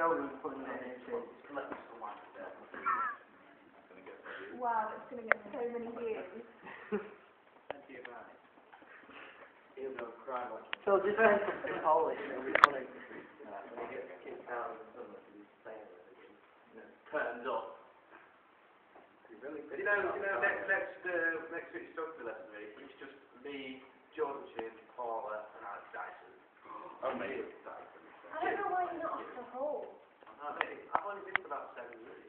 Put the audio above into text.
Sheldon's putting it in too. Wow, it's going to get so many views. He'll go cry like So just send something in Polish, it'll be funny. when he kicked out of the summer to be saying it again. Turns up. Really You know, you know, next, next, uh, next week's geography lesson week, it's just me, Jordan Chin, Paula, and Alex Dyson. Oh, mate one is in production.